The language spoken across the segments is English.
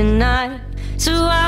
tonight. So I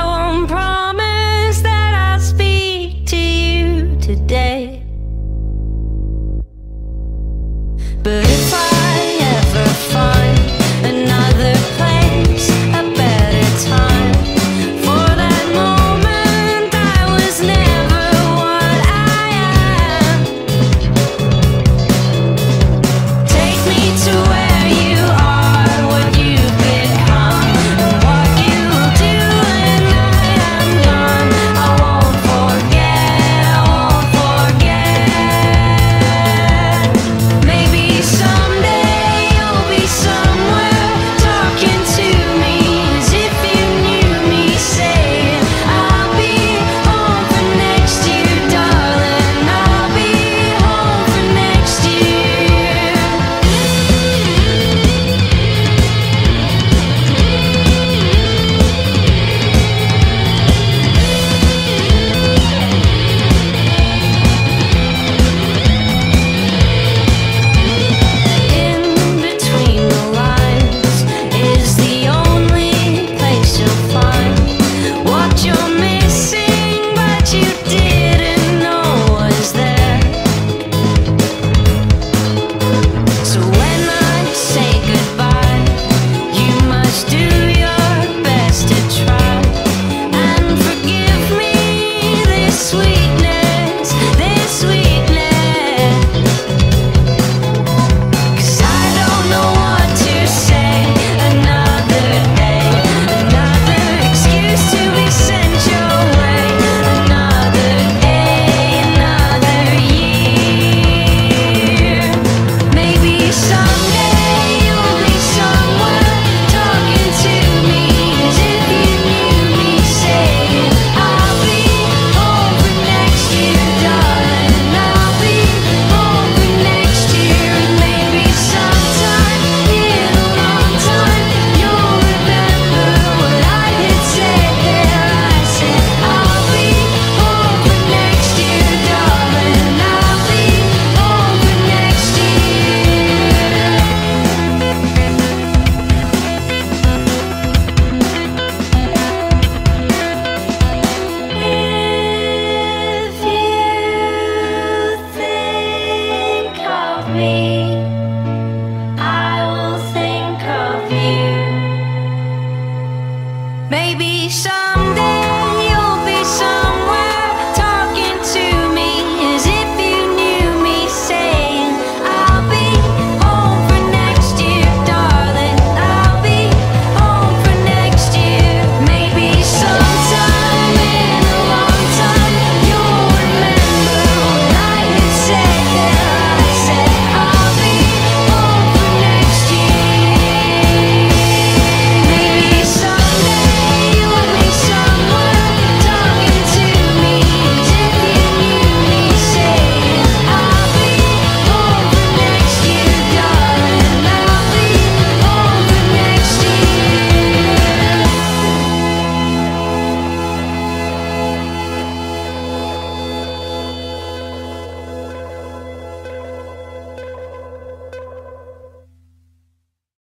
me.